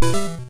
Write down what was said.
you